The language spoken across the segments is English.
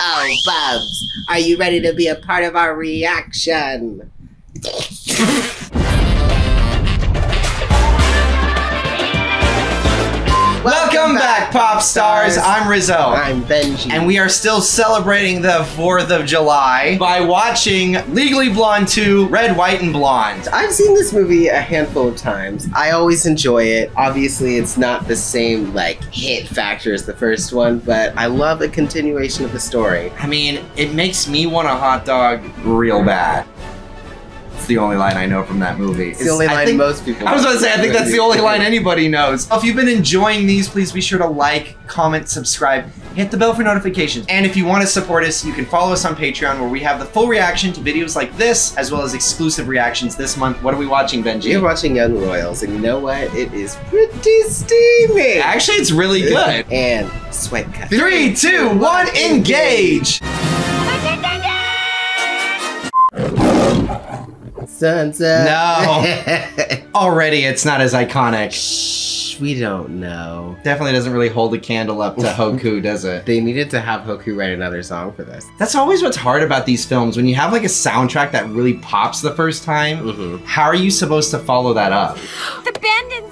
Oh, Bubs, are you ready to be a part of our reaction? Welcome back, pop stars. I'm Rizzo. I'm Benji. And we are still celebrating the 4th of July by watching Legally Blonde 2 Red, White, and Blonde. I've seen this movie a handful of times. I always enjoy it. Obviously, it's not the same like hit factor as the first one, but I love the continuation of the story. I mean, it makes me want a hot dog real bad. It's the only line I know from that movie. It's the only line think- most people. I was about to say, I think that's the only line anybody knows. If you've been enjoying these, please be sure to like, comment, subscribe, hit the bell for notifications. And if you want to support us, you can follow us on Patreon where we have the full reaction to videos like this, as well as exclusive reactions this month. What are we watching, Benji? You're watching Young Royals, and you know what? It is pretty steamy. Actually, it's really good. And sweat cut. Three, two, one, engage! Sunset. No. Already, it's not as iconic. Shh, we don't know. Definitely doesn't really hold a candle up to Hoku, does it? They needed to have Hoku write another song for this. That's always what's hard about these films. When you have like a soundtrack that really pops the first time, Mm-hmm. how are you supposed to follow that up? The bend and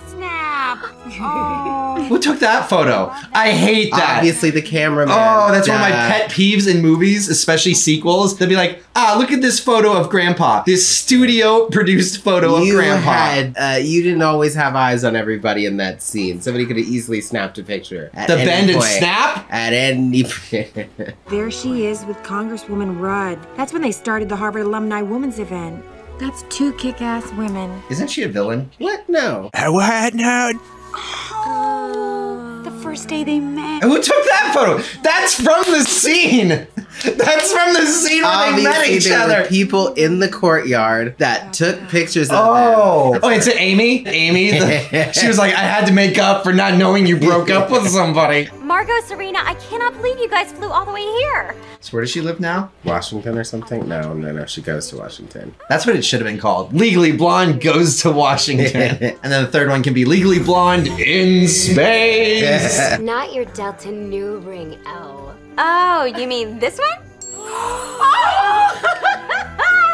snap. Oh. Who took that photo? I hate that. Obviously, the cameraman. Oh, that's one of my Duh. pet peeves in movies, especially sequels. They'll be like, ah, look at this photo of Grandpa. This studio produced photo of You Grandpa. had, uh, you didn't always have eyes on everybody in that scene. Somebody could have easily snapped a picture. At the any bend and point. snap? At any There she is with Congresswoman Rudd. That's when they started the Harvard Alumni Women's Event. That's two kick-ass women. Isn't she a villain? What? No. Oh, the first day they met. Who took that photo? That's from the scene. That's from the scene where they met Obviously, each there other. were people in the courtyard that oh, took pictures of Oh, them. oh, it's Amy. Amy, the, she was like, I had to make up for not knowing you broke up with somebody. Margot, Serena, I cannot believe you guys flew all the way here. So where does she live now? Washington or something? No, no, no. She goes to Washington. That's what it should have been called. Legally Blonde goes to Washington, and then the third one can be Legally Blonde in space. Not your Delta Nu Ring L. Oh, you mean this one?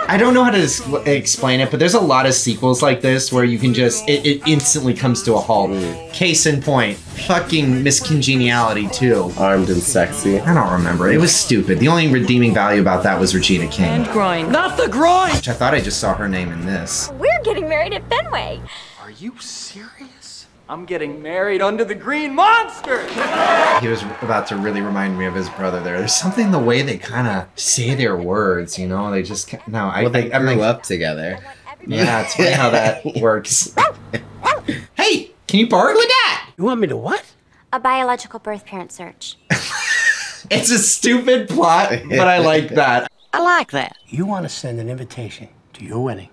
I don't know how to s- explain it, but there's a lot of sequels like this where you can just it, it instantly comes to a halt. Mm. Case in point, fucking Miss Congeniality too. Armed and sexy. I don't remember. It was stupid. The only redeeming value about that was Regina King, And groin. Not the groin! which I thought I just saw her name in this. We're getting married at Fenway. Are you serious? I'm getting married under the green monster! He was about to really remind me of his brother there. There's something the way they kind of say their words, you know? They just ca- no. I, Well, they I, grew like, up together. Yeah, it's funny how that works. hey, can you bark with that? You want me to what? A biological birth parent search. It's a stupid plot, but I like that. I like that. You want to send an invitation to your wedding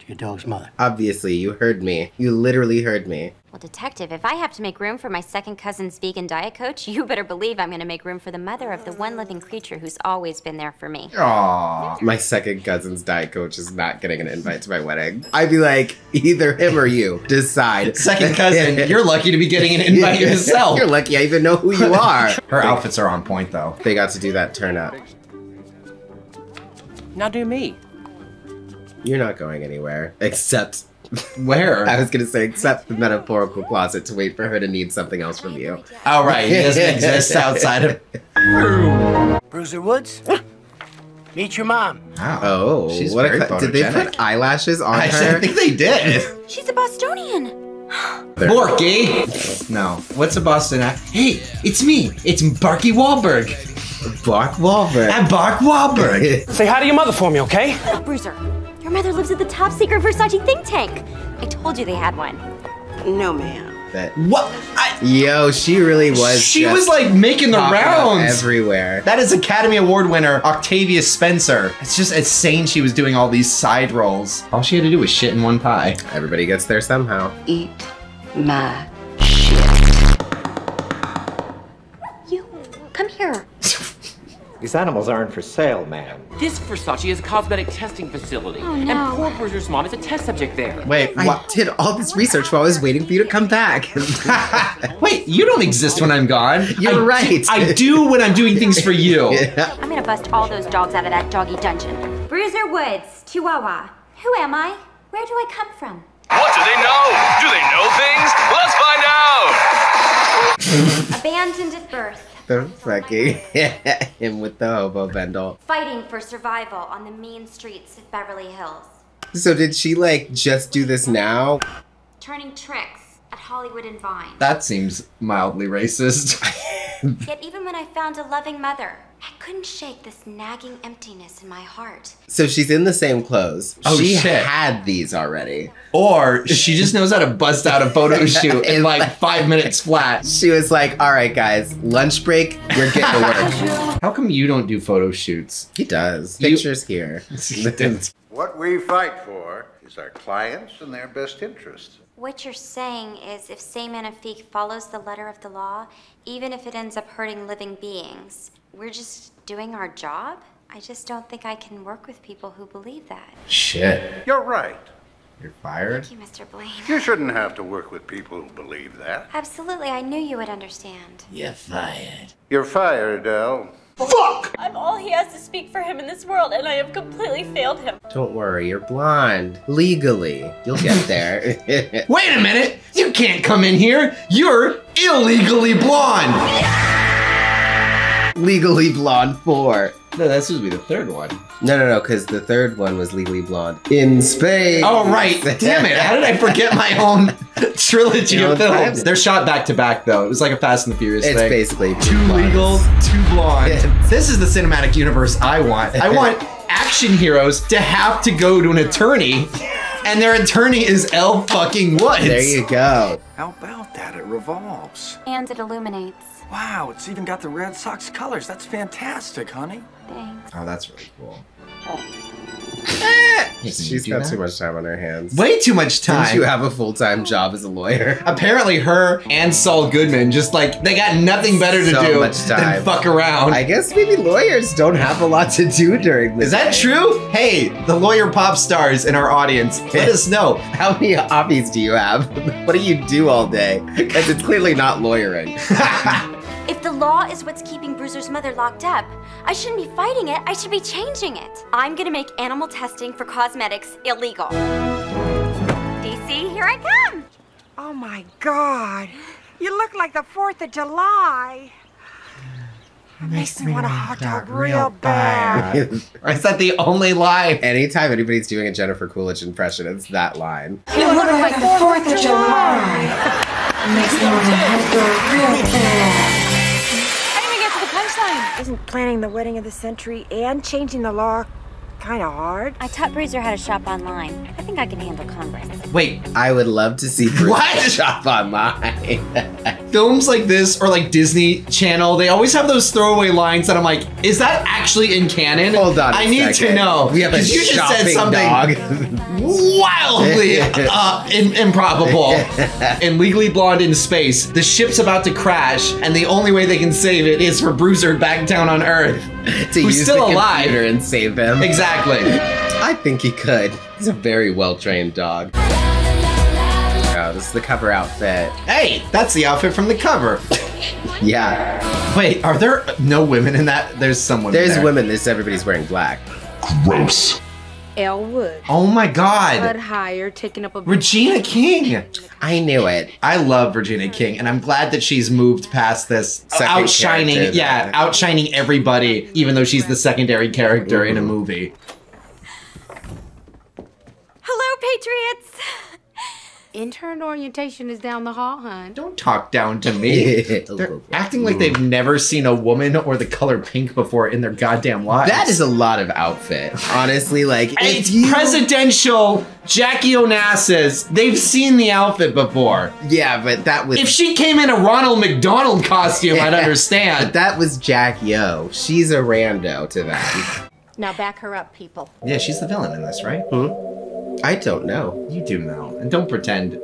to your dog's mother. Obviously, you heard me. You literally heard me. Well, detective, if I have to make room for my second cousin's vegan diet coach, you better believe I'm going to make room for the mother of the one living creature who's always been there for me. Aww. My second cousin's diet coach is not getting an invite to my wedding. I'd be like, either him or you. Decide. Second cousin, you're lucky to be getting an invite yourself. You're lucky I even know who you are. Her outfits are on point though. They got to do that turn up. Now do me. You're not going anywhere. Except, Where? I was gonna say, except the metaphorical closet to wait for her to need something else from you. Oh right, he doesn't exist outside of. Bruiser Woods? Meet your mom. Wow. Oh, She's what very a, did they put eyelashes on I her? I think they did. She's a Bostonian. Borky. No. What's a Boston act? Hey, it's me. It's Barky Wahlberg. Bark Wahlberg. I'm Bark Wahlberg. Say hi to your mother for me, okay? Bruiser, your mother lives at the top secret Versace think tank. I told you they had one. No, ma'am. That- what? I, Yo, she really was. she just was like making the rounds. everywhere. That is Academy Award winner Octavia Spencer. It's just insane she was doing all these side roles. All she had to do was shit in one pie. Everybody gets there somehow. Eat my These animals aren't for sale, ma'am. This Versace is a cosmetic testing facility. Oh, no. And poor Bruiser's mom is a test subject there. Wait, I what? did all this research while I was waiting for you to come back. Wait, you don't exist when I'm gone. You're I right. do- I do when I'm doing things for you. Yeah. I'm gonna bust all those dogs out of that doggy dungeon. Bruiser Woods, Chihuahua. Who am I? Where do I come from? What do they know? Do they know things? Let's find out! Abandoned at birth. The fucking him with the hobo bundle. Fighting for survival on the mean streets of Beverly Hills. So did she like just do this now? Turning tricks at Hollywood and Vine. That seems mildly racist. Yet even when I found a loving mother, I couldn't shake this nagging emptiness in my heart. So she's in the same clothes. Oh, she shit. had these already. or she just knows how to bust out a photo shoot in like five minutes flat. She was like, "All right, guys, lunch break. We're getting to work." How come you don't do photo shoots? he does. You- Pictures here. What we fight for is our clients and their best interests. What you're saying is if C'est Magnifique follows the letter of the law, even if it ends up hurting living beings, we're just doing our job? I just don't think I can work with people who believe that. Shit. You're right. You're fired? Thank you, Mr. Blaine. You shouldn't have to work with people who believe that. Absolutely, I knew you would understand. You're fired. You're fired, Adele. Fuck! I'm all he has to speak for him in this world, and I have completely failed him. Don't worry, you're blonde. Legally, you'll get there. Wait a minute! You can't come in here! You're illegally blonde! Legally blonde four. No, that's supposed to be the third one. No, no, no, because the third one was legally blonde in space. Oh, right. Damn it. How did I forget my own trilogy You know, of films? They're shot back to back, though. It was like a Fast and the Furious It's thing. basically Two legal, two blonde. this is the cinematic universe I want. I want action heroes to have to go to an attorney, and their attorney is L fucking Woods. There you go. How about that? It revolves. And it illuminates. Wow, it's even got the Red Sox colors. That's fantastic, honey. Thanks. Oh, that's really cool. Eh! She's got too much time on her hands. Way too much time. Didn't you have a full time job as a lawyer? Apparently, her and Saul Goodman just like they got nothing better to So do much than fuck around. I guess maybe lawyers don't have a lot to do during this. Is that true? Hey, the lawyer pop stars in our audience, let us know. How many hobbies do you have? What do you do all day? Because it's clearly not lawyering. If the law is what's keeping Bruiser's mother locked up, I shouldn't be fighting it, I should be changing it. I'm gonna make animal testing for cosmetics illegal. DC, here I come! Oh my God. You look like the 4th of July. It makes me want a hot dog real bad. Is that the only line? Anytime anybody's doing a Jennifer Coolidge impression, it's that line. You look like the 4th of July. It makes me want a hot dog real bad. Isn't planning the wedding of the century and changing the law kind of hard? I taught Bruiser how to shop online. I think I can handle Congress. Wait, I would love to see Bruce What? shop online. films like this or like Disney Channel, they always have those throwaway lines that I'm like, is that actually in canon? Hold on. a I need to know. We have a 'Cause you just said shopping something dog. wildly uh, in, improbable. in Legally Blonde in Space, the ship's about to crash, and the only way they can save it is for Bruiser back down on Earth. to Who's use still the alive. computer and save him. Exactly. I think he could. He's a very well trained dog. Oh, this is the cover outfit. Hey, that's the outfit from the cover. Yeah. Wait, are there no women in that? There's someone. There's there. women. This everybody's wearing black. Gross. Elwood. Oh my god. Bud Hire taking up a Regina King. I knew it. I love Regina King, and I'm glad that she's moved past this Second outshining, character yeah, that- outshining everybody, even though she's the secondary character in a movie. Hello, Patriots! Intern orientation is down the hall, hon. Don't talk down to me. They're acting like they've never seen a woman or the color pink before in their goddamn lives. That is a lot of outfit. Honestly, like It's you presidential Jackie Onassis. They've seen the outfit before. Yeah, but that was If she came in a Ronald McDonald costume, I'd but understand. that was Jackie Yo. She's a rando to that. Now back her up, people. Yeah, she's the villain in this, right? Hmm? I don't know. You do know. And don't pretend.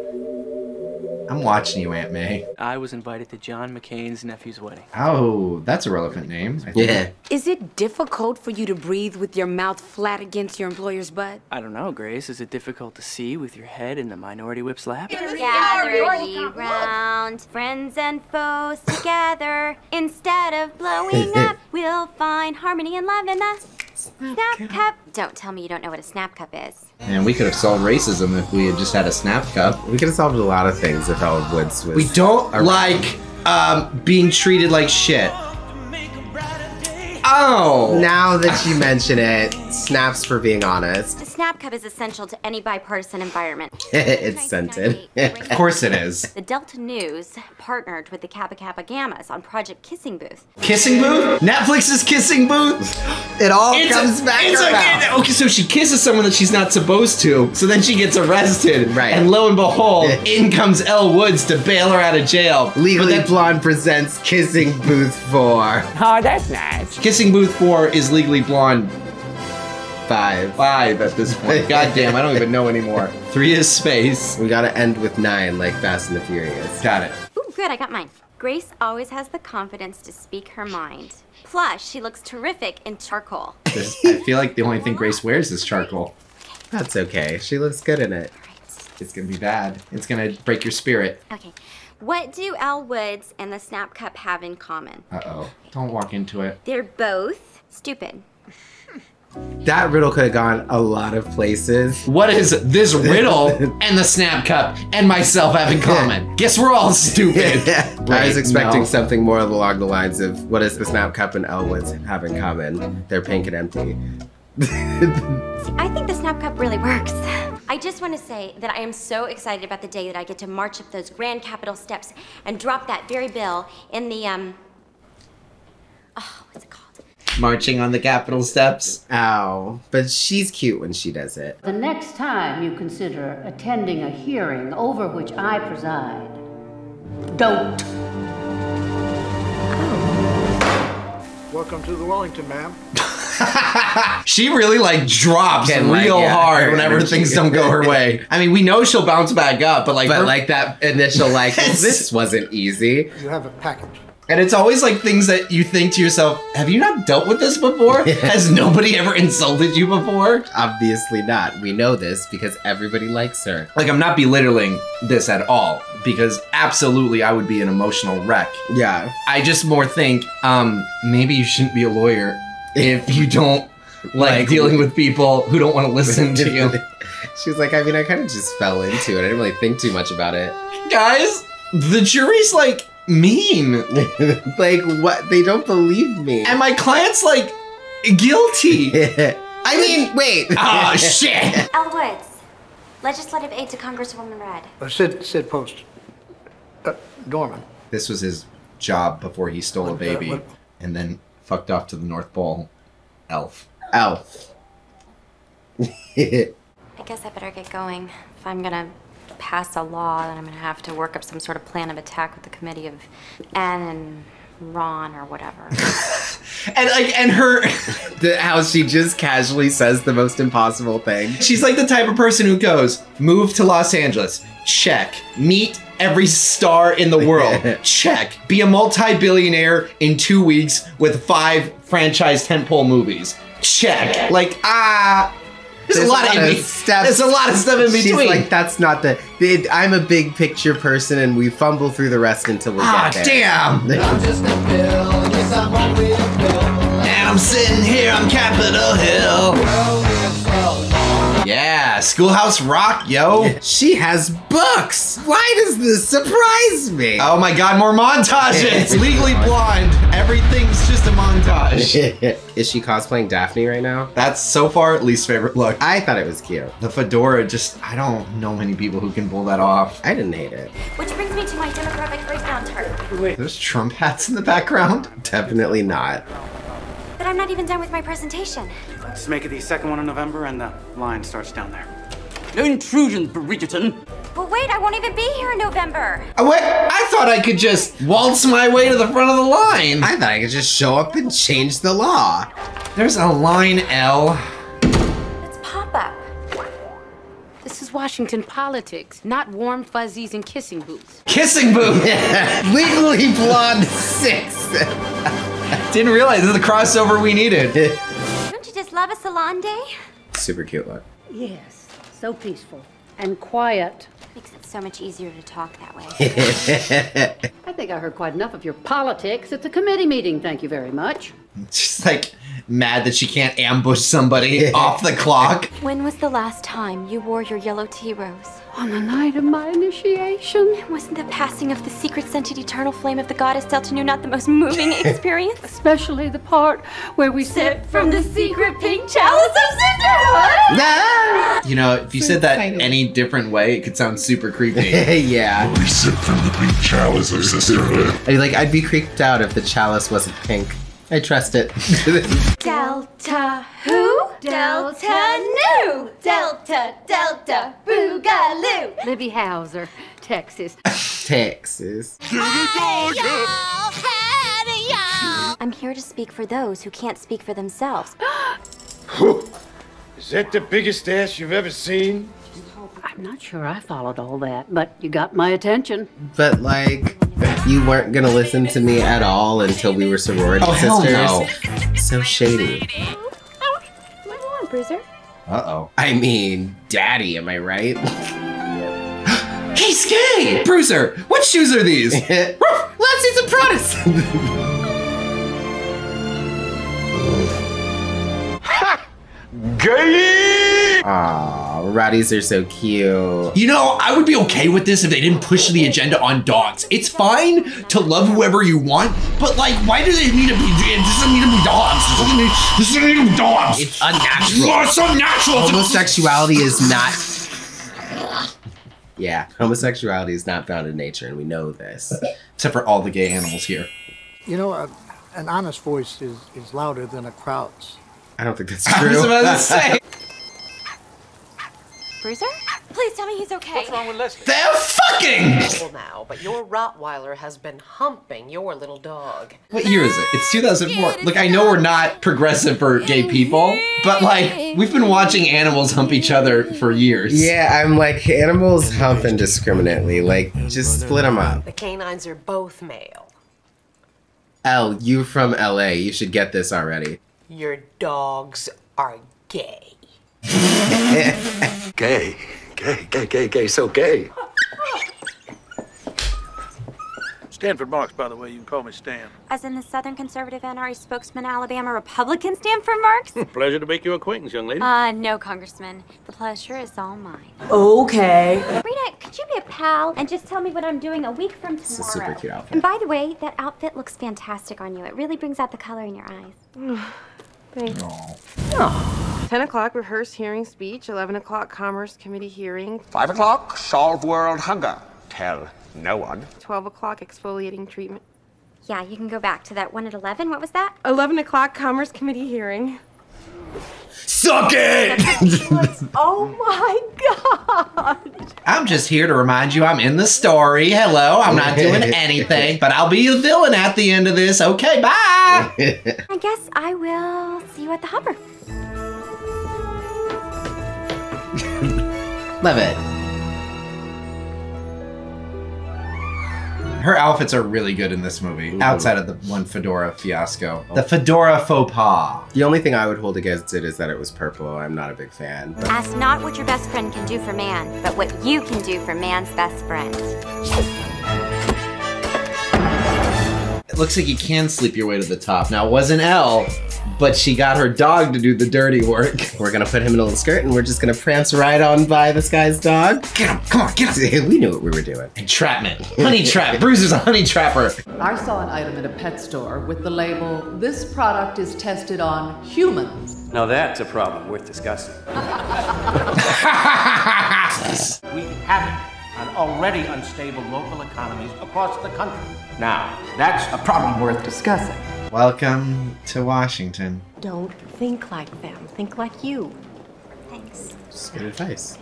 I'm watching you, Aunt May. I was invited to John McCain's nephew's wedding. Oh, that's a relevant name. I think. Is it difficult for you to breathe with your mouth flat against your employer's butt? I don't know, Grace. Is it difficult to see with your head in the minority whip's lap? Gather ye round, friends and foes together. Instead of blowing up, we'll find harmony and love in the snap cup. Don't tell me you don't know what a snap cup is. And we could have solved racism if we had just had a snap cup. We could have solved a lot of things if Ellen Woods was. We don't around. like um, being treated like shit. Oh! Now that you mention it, snaps for being honest. The snap cup is essential to any bipartisan environment. it's scented. Of course it is. The Delta Nus partnered with the Kappa Kappa Gammas on Project Kissing Booth. Kissing booth? Netflix's kissing booth? It all It's comes a- back it's around. Again, okay, so she kisses someone that she's not supposed to, so then she gets arrested. Right. And lo and behold, in comes Elle Woods to bail her out of jail. Legally But Blonde presents Kissing Booth 4. Oh, that's nice. Kissing Booth 4 is Legally Blonde 5. 5 at this point. God damn, I don't even know anymore. 3 is space. We gotta end with 9 like Fast and the Furious. Got it. Ooh, good, I got mine. Grace always has the confidence to speak her mind. Plus, she looks terrific in charcoal. This- I feel like the only thing Grace wears is charcoal. That's okay. She looks good in it. It's gonna be bad. It's gonna break your spirit. Okay. What do Elle Woods and the Snap Cup have in common? Uh oh. Don't walk into it. They're both stupid. That riddle could have gone a lot of places. What is this riddle and the snap cup and myself have in common? Guess we're all stupid. I was expecting no. something more along the lines of what does the Snap Cup and Elle Woods have in common? They're pink and empty. I think the Snap Cup really works. I just want to say that I am so excited about the day that I get to march up those grand Capitol steps and drop that very bill in the, um, oh, what's it called? Marching on the Capitol steps. Ow. But she's cute when she does it. The next time you consider attending a hearing over which I preside, don't. Welcome to the Wellington, ma'am. She really like drops Can, like, real yeah, hard whenever things don't go her way. I mean, we know she'll bounce back up, but like, But her- like that initial like, well, this wasn't easy. You have a package. And it's always like things that you think to yourself, have you not dealt with this before? Has nobody ever insulted you before? Obviously not. We know this because everybody likes her. Like, I'm not belittling this at all because absolutely I would be an emotional wreck. Yeah. I just more think, um, maybe you shouldn't be a lawyer if you don't like, Like- dealing with people who don't want to listen to you. She's like, I mean, I kind of just fell into it. I didn't really think too much about it. Guys, the jury's like mean. like, what? They don't believe me. And my client's like guilty. I mean, wait. oh shit. Elle Woods, legislative aide to Congresswoman Rudd. Uh, Sid, Sid Post. Uh, Dorman. This was his job before he stole a baby what- and then fucked off to the North Pole. Elf. Elf. I guess I better get going. If I'm gonna pass a law, then I'm gonna have to work up some sort of plan of attack with the committee of Anne and Ron or whatever. And like and her the, how she just casually says the most impossible thing. she's like the type of person who goes, move to Los Angeles. Check. Meet every star in the world. Check. Be a multi-billionaire in two weeks with five franchise tentpole movies. Check. Like, ah. There's, a lot, of, in steps. There's a lot of stuff in She's between. like, that's not the. it- I'm a big picture person, and we fumble through the rest until we ah, get there. damn. And I'm sitting here on Capitol Hill. Yeah, Schoolhouse Rock, yo. She has books. Why does this surprise me? Oh my god, more montages! Legally Blonde. Everything's just a montage. Is she cosplaying Daphne right now? That's so far least favorite look. I thought it was cute. The fedora just, I don't know many people who can pull that off. I didn't hate it. Which brings me to my demographic breakdown chart. Wait, there's Trump hats in the background? Definitely not. But I'm not even done with my presentation. Let's make it the second one in November, and the line starts down there. No intrusions, Bridgerton. But wait, I won't even be here in November. Oh, wait, I thought I could just waltz my way to the front of the line. I thought I could just show up and change the law. There's a line L. It's pop up. This is Washington politics, not warm fuzzies and kissing booths. Kissing booth. Legally Blonde Six. Didn't realize this is the crossover we needed. Don't you just love a salon day? Super cute look. Yes, so peaceful and quiet. Makes it so much easier to talk that way. I think I heard quite enough of your politics It's a committee meeting. Thank you very much. She's like mad that she can't ambush somebody off the clock. when was the last time you wore your yellow tea rose? On the night of my initiation. Wasn't the passing of the secret scented eternal flame of the goddess Delta not the most moving experience? Especially the part where we sip from the secret pink chalice of sisterhood! You know, if you said that any different way, it could sound super creepy. yeah. We sip from the pink chalice of sisterhood. I mean, like, I'd be creeped out if the chalice wasn't pink. I trust it. Delta who? Delta Nu! Delta, Delta, Boogaloo! Libby Hauser, Texas. Texas. I'm here to speak for those who can't speak for themselves. Is that the biggest ass you've ever seen? I'm not sure I followed all that, but you got my attention. But, like, you weren't gonna listen to me at all until we were sorority Oh, hell sisters. no. So shady. What do you Bruiser? Uh oh. I mean, daddy, am I right? He's gay! Bruiser, what shoes are these? Let's see some Protestants. Gay! Aw, Rowdies are so cute. You know, I would be okay with this if they didn't push the agenda on dogs. It's fine to love whoever you want, but like, why do they need to be? It doesn't need to be dogs. It doesn't need, it doesn't need to be dogs. It's unnatural. Oh, it's unnatural. Homosexuality is not. Yeah, homosexuality is not found in nature, and we know this. Except for all the gay animals here. You know, a, an honest voice is, is louder than a crowd's. I don't think that's I true. was about to say. Bruiser? Please tell me he's okay. What's wrong with Leslie? They're fucking. Well, now, but your Rottweiler has been humping your little dog. What year is it? It's 2004. Look, I know we're not progressive for gay people, but like, we've been watching animals hump each other for years. Yeah, I'm like animals hump indiscriminately. Like, just split them up. The canines are both male. L, you from LA? You should get this already. Your dogs are gay. Gay. Gay, gay, gay, gay, so gay. Stanford Marks, by the way. You can call me Stan. As in the Southern Conservative NRA spokesman, Alabama Republican Stanford Marks? Pleasure to make your acquaintance, young lady. Uh, no, Congressman. The pleasure is all mine. Okay. Rita, could you be a pal and just tell me what I'm doing a week from tomorrow? It's a super cute outfit. And by the way, that outfit looks fantastic on you. It really brings out the color in your eyes. Thanks. 10 o'clock, rehearse hearing speech. 11 o'clock, Commerce Committee hearing. Five o'clock, solve world hunger. Tell no one. 12 o'clock, exfoliating treatment. Yeah, you can go back to that one at 11. What was that? 11 o'clock, Commerce Committee hearing. Suck it! oh my god! I'm just here to remind you I'm in the story. Hello, I'm not doing anything, but I'll be a villain at the end of this. Okay, bye! I guess I will see you at the hopper. Love it. Her outfits are really good in this movie, outside of the one fedora fiasco. Oh. The fedora faux pas. The only thing I would hold against it is that it was purple. I'm not a big fan. But Ask not what your best friend can do for man, but what you can do for man's best friend. It looks like you can sleep your way to the top. Now, it wasn't Elle, but she got her dog to do the dirty work. we're gonna put him in a little skirt and we're just gonna prance right on by this guy's dog. Get him! Come on, get him! we knew what we were doing. Entrapment. Honey trap. Bruiser's a honey trapper. I saw an item in a pet store with the label, This product is tested on humans. Now that's a problem worth discussing. We haven't on already unstable local economies across the country. Now, that's a problem worth discussing. Welcome to Washington. Don't think like them. Think like you. Thanks. Just good advice.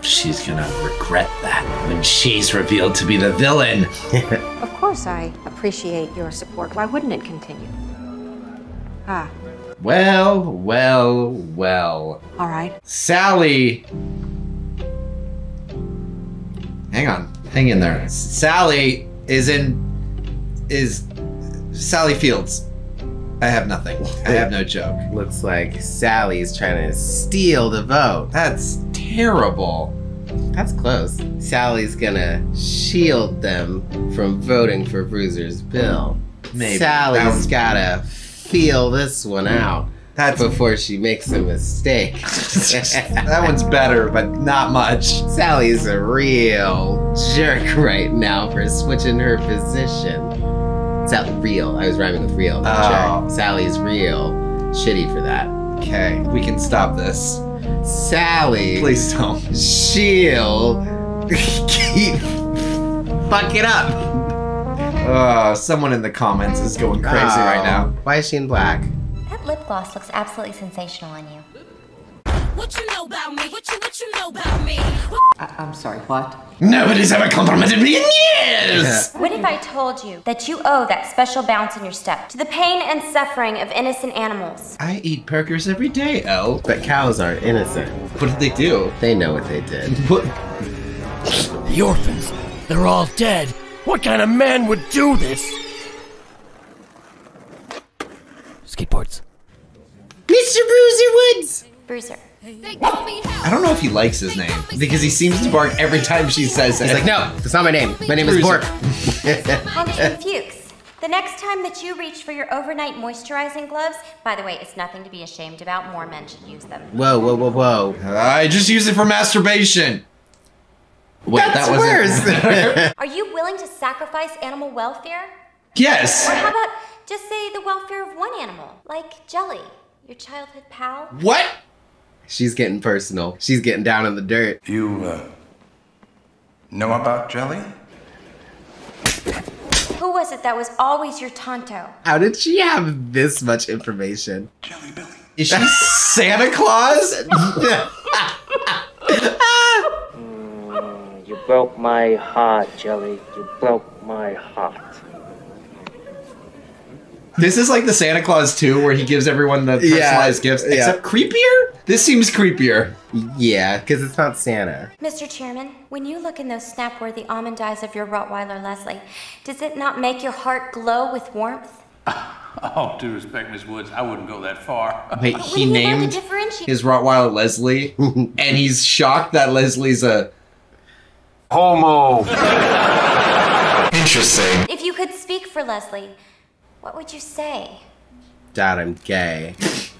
She's gonna regret that when she's revealed to be the villain. Of course, I appreciate your support. Why wouldn't it continue? Ah, Well, well, well. all right. Sally Hang on. Hang in there. Sally is in. Is. Sally Fields. I have nothing. I have no joke. Looks like Sally's trying to steal the vote. That's terrible. That's close. Sally's gonna shield them from voting for Bruiser's bill. Maybe. Sally's was- gotta feel this one out. That's before she makes a mistake. that one's better, but not much. Sally's a real jerk right now for switching her position. Sal real. I was rhyming with real. not Oh. jerk. Sally's real. Shitty for that. Okay, we can stop this. Sally. Please don't. She'll keep fuck it up. Uh, someone in the comments is going crazy right now. Why is she in black? That lip gloss looks absolutely sensational on you. What you know about me? What you what you know about me? I- I'm sorry, what? Nobody's ever complimented me in years! What if I told you that you owe that special bounce in your step to the pain and suffering of innocent animals? I eat burgers every day, Elle. But cows aren't innocent. What did they do? They know what they did. What? The orphans, they're all dead. What kind of man would do this? Skateboards. Mr. Bruiser Woods! Bruiser. I don't know if he likes his name because he seems to bark every time she says it. He's like, no, that's not my name. My name is Bruiser. Bork. Congressman Fuchs, the next time that you reach for your overnight moisturizing gloves, by the way, it's nothing to be ashamed about. More men should use them. Whoa, whoa, whoa, whoa. I just use it for masturbation. Wait, That's that wasn't. worse. Are you willing to sacrifice animal welfare? yes. Or how about just say the welfare of one animal, like Jelly, your childhood pal? What? She's getting personal. She's getting down in the dirt. You, uh, know about Jelly? Who was it that was always your Tonto? How did she have this much information? Jelly Belly. Is she Santa Claus? You broke my heart, Jelly. You broke my heart. This is like the Santa Claus 2 where he gives everyone the Yeah, personalized gifts, yeah. except creepier? This seems creepier. Yeah, because it's not Santa. Mr. Chairman, when you look in those snap-worthy almond eyes of your Rottweiler Leslie, does it not make your heart glow with warmth? All due respect, Miss Woods, I wouldn't go that far. Wait, But he when you learn named his Rottweiler Leslie, and he's shocked that Leslie's a homo. Interesting. If you could speak for Leslie, what would you say? Dad, I'm gay.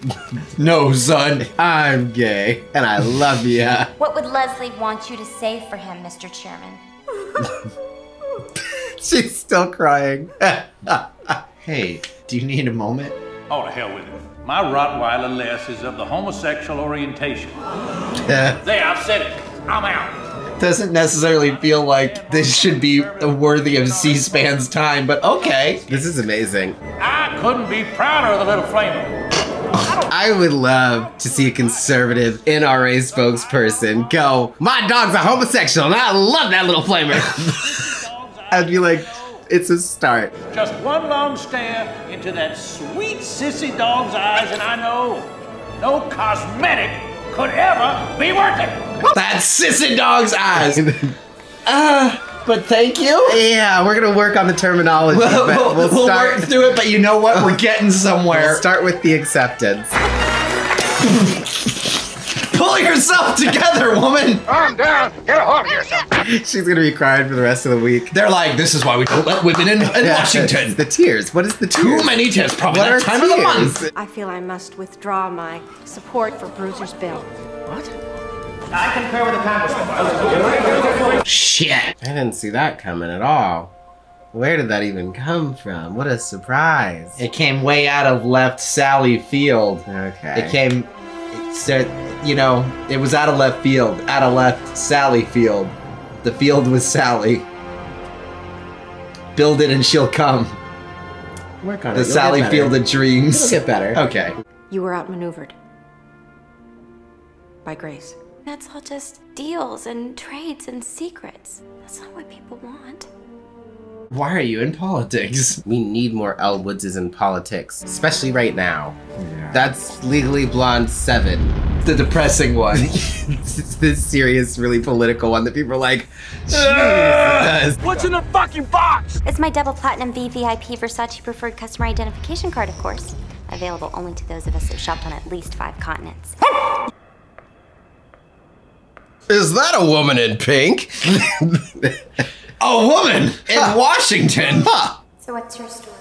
no, son. I'm gay, and I love ya. What would Leslie want you to say for him, Mr. Chairman? She's still crying. hey, do you need a moment? Oh, to hell with it. My Rottweiler Les is of the homosexual orientation. There, I've said it. I'm out. Doesn't necessarily feel like this should be worthy of C-SPAN's time, but okay. This is amazing. I couldn't be prouder of the little flamer. I would love to see a conservative NRA spokesperson go, My dog's a homosexual, and I love that little flamer. I'd be like, It's a start. Just one long stare into that sweet sissy dog's eyes, and I know no cosmetic could ever be worth it. That sissy dog's eyes. Uh, but thank you. Yeah, we're gonna work on the terminology. We'll, but we'll, we'll we'll start. work through it, but you know what? We're getting somewhere. We'll start with the acceptance. Pull yourself together, woman. Calm down. Get a hold of yourself. She's gonna be crying for the rest of the week. They're like, this is why we don't let women in, in Yeah, Washington. The tears. What is the tears? Too many tears. Probably What that are time of the month. I feel I must withdraw my support for Bruiser's bill. What? I concur with the Congressman. Shit. I didn't see that coming at all. Where did that even come from? What a surprise. It came way out of left Sally Field. Okay. It came, it said, you know, it was out of left field, out of left Sally Field. The field was Sally. Build it and she'll come. Work on The it. You'll Sally get. Field of dreams. It'll get better. Okay. You were outmaneuvered by Grace. That's all just deals and trades and secrets. That's not what people want. Why are you in politics? We need more Elle Woodses in politics, especially right now. That's Legally Blonde 7. the depressing one. It's this serious, really political one that people are like! Jesus. What's in the fucking box? It's my double platinum VVIP Versace preferred customer identification card, of course. Available only to those of us who shopped on at least five continents. Is that a woman in pink? A woman in Washington. Huh. So what's your story?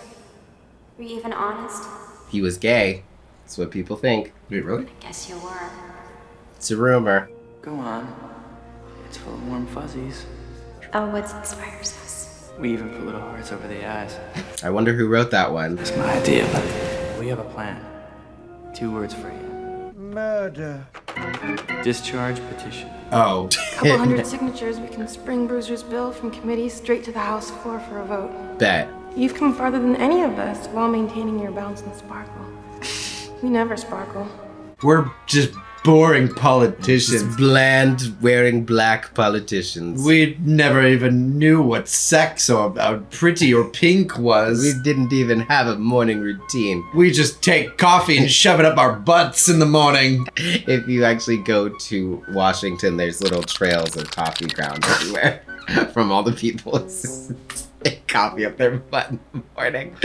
Were you even honest? He was gay. That's what people think. Wait, really? Guess you were. It's a rumor. Go on. It's full of warm fuzzies. Oh, what inspires us? We even put little hearts over the eyes. I wonder who wrote that one. It's my idea, but we have a plan. Two words for you. Murder. Discharge petition. Oh. Couple hundred signatures, we can spring Bruiser's bill from committee straight to the House floor for a vote. Bet. You've come farther than any of us while maintaining your bounce and sparkle. We never sparkle. We're just boring politicians. Just bland, wearing black politicians. We never even knew what sex or uh, pretty or pink was. We didn't even have a morning routine. We just take coffee and shove it up our butts in the morning. If you actually go to Washington, there's little trails of coffee grounds everywhere from all the people take coffee up their butt in the morning.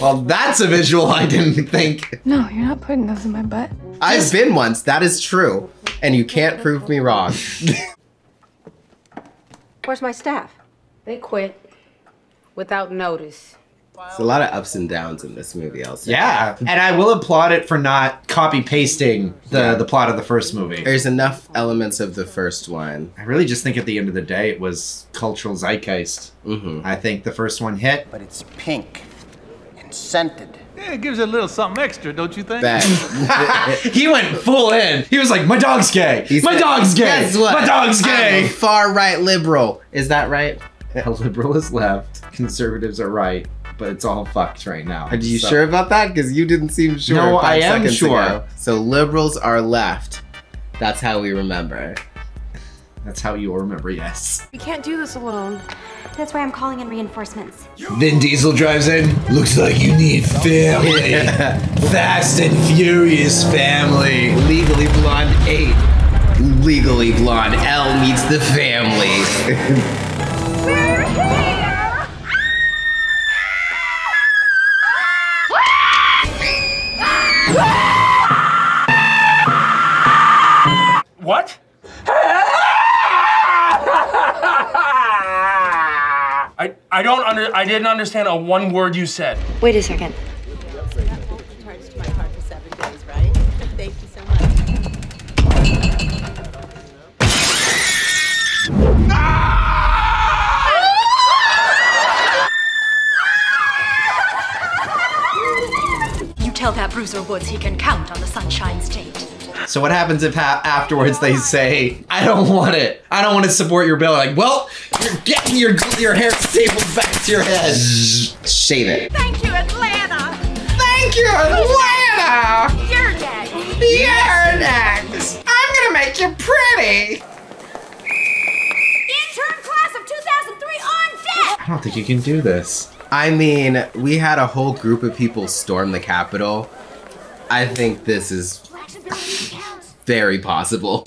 Well, that's a visual I didn't think. No, you're not putting those in my butt. I've been once, that is true. And you can't prove me wrong. Where's my staff? They quit without notice. There's a lot of ups and downs in this movie, also. Yeah, and I will applaud it for not copy pasting the the plot of the first movie. There's enough elements of the first one. I really just think at the end of the day it was cultural zeitgeist. Mm-hmm. I think the first one hit. But it's pink and scented. Yeah, it gives it a little something extra, don't you think? That. he went full in. He was like, "My dog's gay. He My said, dog's gay. Guess what? My dog's I'm gay." a far right liberal. Is that right? A liberal is left, conservatives are right, but it's all fucked right now. Are you So- sure about that? Because you didn't seem sure. No, five I am seconds sure. ago. So liberals are left. That's how we remember. That's how you'll remember. Yes. We can't do this alone. That's why I'm calling in reinforcements. Vin Diesel drives in. Looks like you need family. Fast and furious family. Legally Blonde 8. Legally Blonde L meets the family. What? I I don't under I didn't understand a one word you said. Wait a second. You. You tell that Bruiser Woods he can count on the Sunshine State. So what happens if ha- afterwards they say, "I don't want it. I don't want to support your bill"? Like, well, you're getting your your hair stapled back to your head. Shave it. Thank you, Atlanta! Thank you, Atlanta. You're next! You're next. I'm gonna make you pretty. Intern class of 2003 on deck! I don't think you can do this. I mean, we had a whole group of people storm the Capitol. I think this is very possible.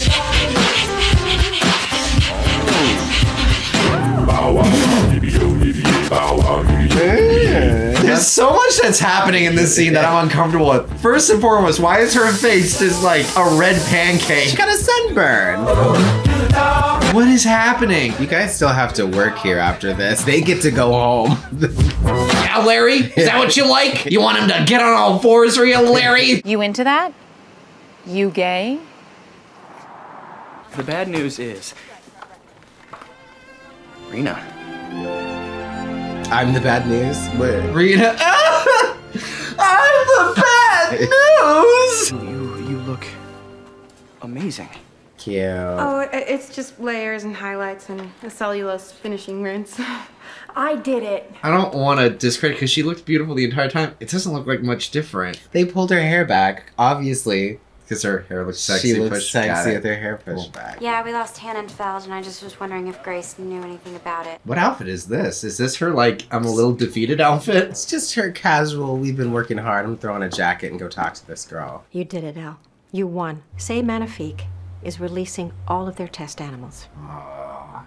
There's so much that's happening in this scene that I'm uncomfortable with. First and foremost, why is her face just like a red pancake? She got a sunburn. What is happening? You guys still have to work here after this. They get to go home. Yeah, Larry? Is that what you like? You want him to get on all fours for you, Larry? You into that? You gay? The bad news is, Rena. I'm the bad news. What? Rena. I'm the bad news. You you look amazing. Cute. Oh, i- it's just layers and highlights and a cellophane finishing rinse. I did it. I don't want to discredit because she looked beautiful the entire time. It doesn't look like much different They pulled her hair back, obviously. Because her hair looks sexy. she looks pushed- got sexy it. with her hair pushed back. Yeah, we lost Tannenfeld, and Feld, and I just was wondering if Grace knew anything about it. What outfit is this? Is this her like I'm a little defeated outfit? It's just her casual. We've been working hard. I'm throwing a jacket and go talk to this girl. You did it, Al. You won. C'est Magnifique is releasing all of their test animals.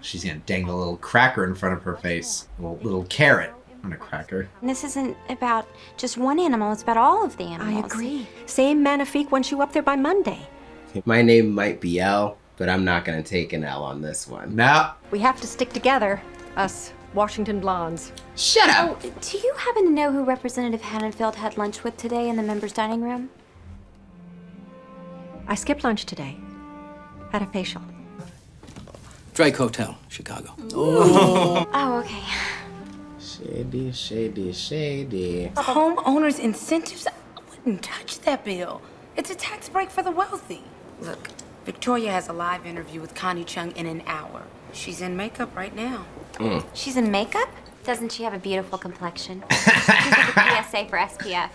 She's gonna dangle a little cracker in front of her face. A little, little carrot on a cracker. And this isn't about just one animal, it's about all of the animals. I agree. C'est Magnifique wants you up there by Monday. My name might be L, but I'm not gonna take an L on this one. No. We have to stick together, us Washington blondes. Shut Oh, do you happen to know who Representative Hannenfeld had lunch with today in the members' dining room? I skipped lunch today. Had a facial. Drake Hotel, Chicago. Oh, okay. Shady, shady, shady. The homeowners' incentives, I wouldn't touch that bill. It's a tax break for the wealthy. Look, Victoria has a live interview with Connie Chung in an hour. She's in makeup right now. Mm. She's in makeup? Doesn't she have a beautiful complexion? She's like a PSA for SPF.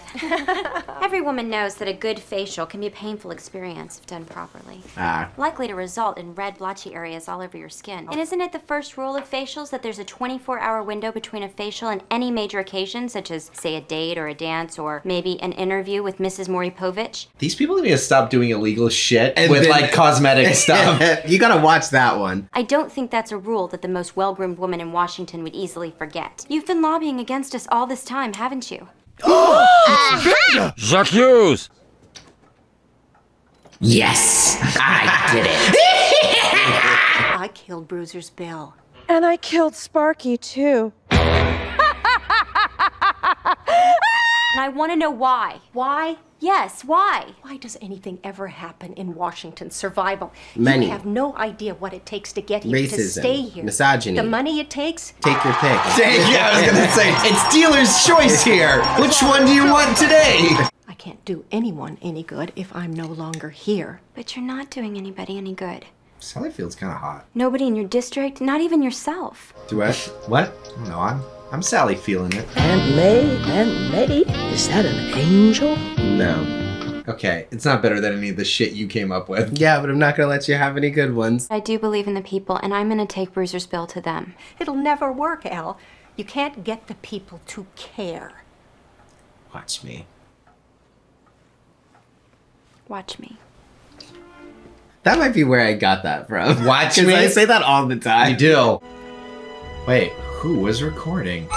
Every woman knows that a good facial can be a painful experience if done properly. Ah. Likely to result in red blotchy areas all over your skin. And isn't it the first rule of facials that there's a 24 hour window between a facial and any major occasion, such as, say, a date or a dance or maybe an interview with Mrs. Maury Povich? These people need to stop doing illegal shit And with then- like cosmetic stuff. you gotta watch that one. I don't think that's a rule that the most well groomed woman in Washington would easily forget. You've been lobbying against us all this time, haven't you? Jacques Hughes! Yes, I did it. I killed Bruiser's Bill. And I killed Sparky too. And I want to know why. Why? Yes, why? Why does anything ever happen in Washington? Survival. Many. You have no idea what it takes to get here, to stay here. misogyny. The money it takes. Take your pick. yeah, I was gonna say it's dealer's choice here. Which one do you want today? I can't do anyone any good if I'm no longer here. But you're not doing anybody any good. Sally feels kind of hot. Nobody in your district, not even yourself. Do I? What? No, I'm I'm Sally feeling it. Aunt May, Aunt May, is that an angel? No. Okay, it's not better than any of the shit you came up with. Yeah, but I'm not gonna let you have any good ones. I do believe in the people, and I'm going to take Bruiser's bill to them. It'll never work, Elle. You can't get the people to care. Watch me. Watch me. That might be where I got that from. Watch me? I say that all the time. You do. Wait, who was recording?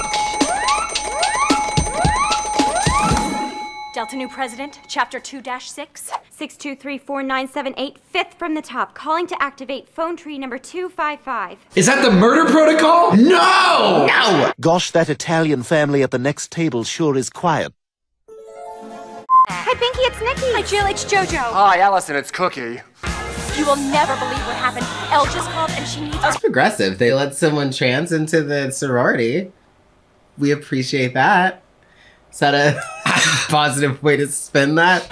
Delta Nu President, Chapter 2 6. 6234978, fifth from the top. Calling to activate phone tree number 255. Is that the murder protocol? No! No! Gosh, that Italian family at the next table sure is quiet. Hi, Pinky, it's Nikki. Hi, Jill, it's JoJo. Hi, Allison, it's Cookie. You will never believe what happened. Elle just called and she needs. That's progressive. They let someone trans into the sorority. We appreciate that. Is that a positive way to spin that?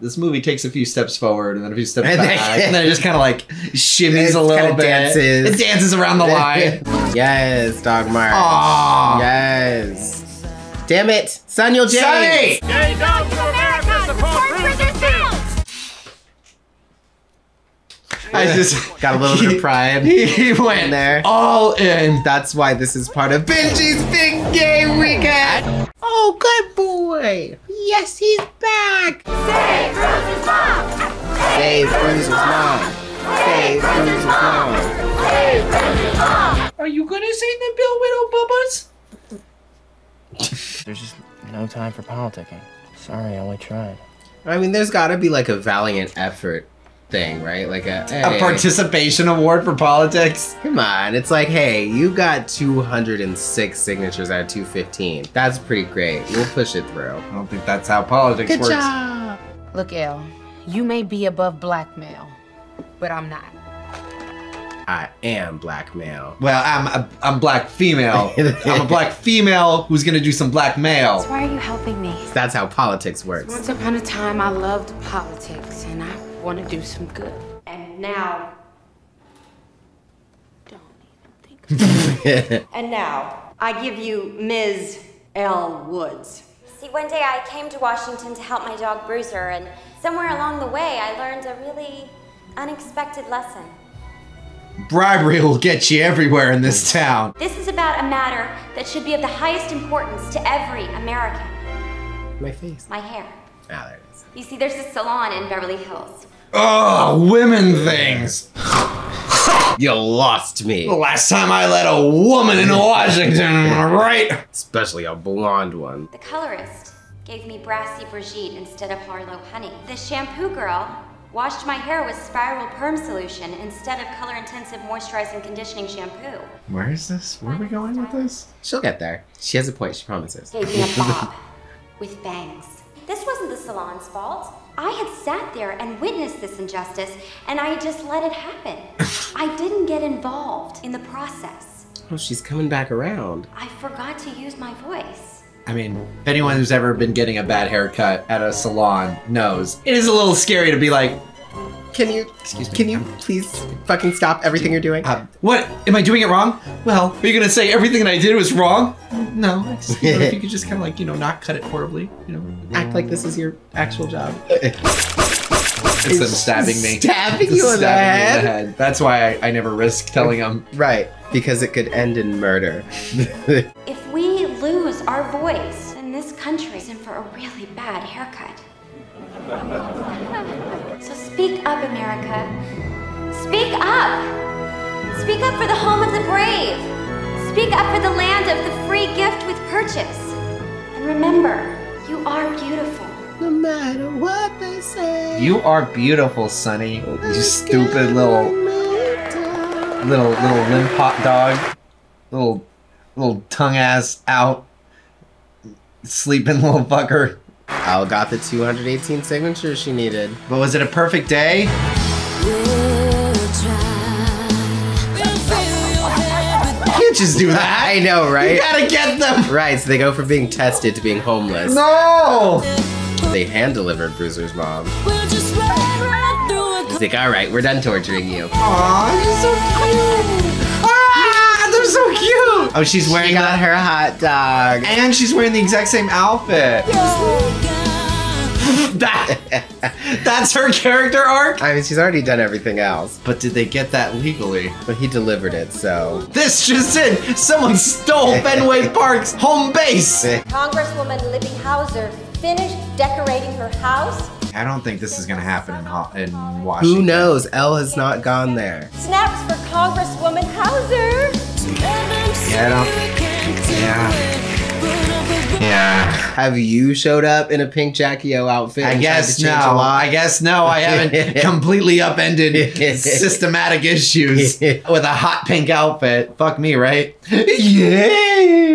This movie takes a few steps forward and then a few steps And then- back, and then it just kind of like shimmies a little kinda bit. dances. It dances around the line. yes, Dog March. Aw. Yes. Damn it, Samuel James. Sonny! Gay I just Got a little bit of pride. he went in there. all in. That's why this is part of Benji's Big game Weekend. Oh, good boy. Yes, he's back. Save Bruiser's mom! Save Bruiser's mom. Save Bruiser's mom. Save Bruiser's mom! Are you gonna sing the Bill Widow Bubbas? There's just no time for politicking. Sorry, I only tried. I mean, there's got to be like a valiant effort thing, right? Like a A participation award for politics? Come on, it's like, hey, you got 206 signatures out of 215. That's pretty great. We'll push it through. I don't think that's how politics Good works. job. Look, Elle, you may be above blackmail, but I'm not. I am blackmail. Well, I'm a, I'm black female. I'm a black female who's gonna do some black male. Why are you helping me? That's how politics works. Once upon a time, I loved politics, and I want to do some good. And now, Don't even think And now, I give you Ms. Elle Woods. See, one day I came to Washington to help my dog Bruiser, and somewhere along the way I learned a really unexpected lesson. Bribery will get you everywhere in this town. This is about a matter that should be of the highest importance to every American My face. my hair. Ah, there it is. You see, there's a salon in Beverly Hills. Oh, women things. You lost me. The last time I let a woman in Washington, right? Especially a blonde one. The colorist gave me Brassy Brigitte instead of Harlow Honey. The shampoo girl washed my hair with Spiral Perm Solution instead of color intensive moisturizing conditioning shampoo. Where is this? Where are we going with this? She'll get there. She has a point, she promises. Gave me a bob with bangs. This wasn't the salon's fault. I had sat there and witnessed this injustice, and I just let it happen. I didn't get involved in the process. Oh, she's coming back around. I forgot to use my voice. I mean, if anyone who's ever been getting a bad haircut at a salon knows, it is a little scary to be like, Can you excuse me. can you please fucking stop everything you're doing? Uh, what? Am I doing it wrong? Well, are you gonna say everything that I did was wrong? No. I just, you know, if you could just kind of like, you know, not cut it horribly, you know. Act like this is your actual job. Instead of stabbing me. Stabbing you in the stabbing me head? That's why I, I never risk telling them. Right, because it could end in murder. If we lose our voice, then this country is in for a really bad haircut. So speak up, America. Speak up! Speak up for the home of the brave. Speak up for the land of the free gift with purchase. And remember, you are beautiful. no matter what they say. You are beautiful, Sonny. You stupid little, little, little limp hot dog. Little, little tongue ass out. Sleeping little fucker. Elle got the 218 signatures she needed. But was it a perfect day? You can't just do that. I know, right? You gotta get them. Right, so they go from being tested to being homeless. No. They hand delivered Bruiser's mom. He's like, all right, we're done torturing you. Aw, you're so cute. They're so cute. Oh, she's wearing She got her hot dog. and she's wearing the exact same outfit. that, that's her character arc. I mean, she's already done everything else, But did they get that legally? but he delivered it, so. This just in: someone stole Fenway Park's home base. Congresswoman Libby Hauser finished decorating her house. I don't think this is gonna happen in Ho- in Washington. Who knows? Elle has not gone there. Snaps for Congresswoman Hauser. Yeah, I don't. Yeah. Yeah. Have you showed up in a pink Jackie O outfit? I guess to no. change a lot? I guess no. I haven't completely upended systematic issues with a hot pink outfit. Fuck me, right? Yes.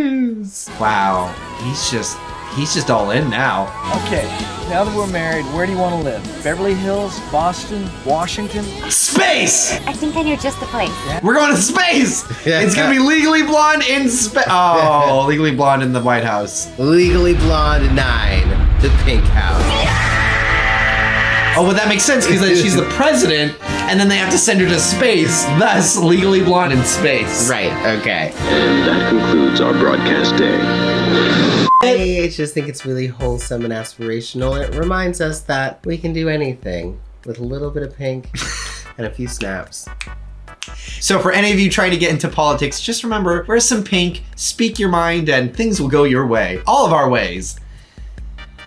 Wow. He's just he's just all in now. Okay, now that we're married, where do you want to live? Beverly Hills, Boston, Washington? Space. I think I know just the place. We're going to space. It's gonna be legally blonde in space. Oh, legally blonde in the White House. Legally Blonde 9, the pink house. Oh, well, that makes sense because then she's the president, and then they have to send her to space. Thus, legally blonde in space. Right, okay. And that concludes our broadcast day. I just think it's really wholesome and aspirational. It reminds us that we can do anything with a little bit of pink and a few snaps. So, for any of you trying to get into politics, just remember wear some pink, speak your mind, and things will go your way. All of our ways.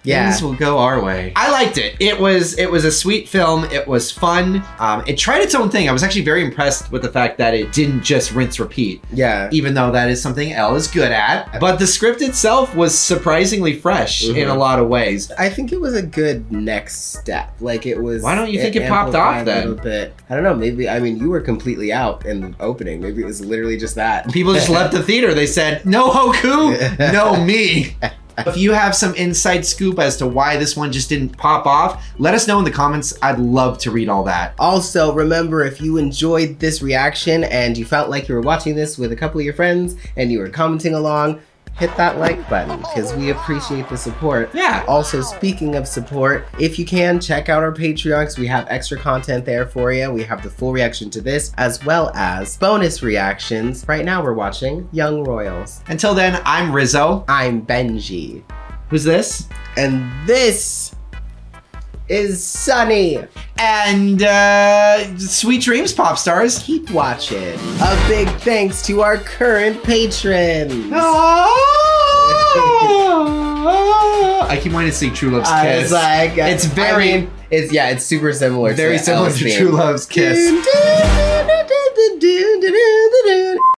Yeah. Things will go our way. I liked it. It was it was a sweet film. It was fun. Um, it tried its own thing. I was actually very impressed with the fact that it didn't just rinse repeat. Yeah. Even though that is something Elle is good at. But the script itself was surprisingly fresh in a Mhm. lot of ways. I think it was a good next step. Like it was. Why don't you think it popped off then? A little bit. I don't know. Maybe I mean you were completely out in the opening. Maybe it was literally just that. People just left the theater. They said, no Hoku, no me. If you have some inside scoop as to why this one just didn't pop off, let us know in the comments. I'd love to read all that. Also, remember if you enjoyed this reaction and you felt like you were watching this with a couple of your friends and you were commenting along, hit that like button because we appreciate the support. Yeah. Also, speaking of support, if you can, check out our Patreon because we have extra content there for you. We have the full reaction to this as well as bonus reactions. Right now, we're watching Young Royals. Until then, I'm Rizzo. I'm Benji. Who's this? And this is Sunny. And uh, sweet dreams, pop stars. Keep watching. A big thanks to our current patrons. I I keep wanting to say True Love's I Kiss. was like, it's very, I mean, it's yeah, it's super similar. very to similar to. True Love's Kiss.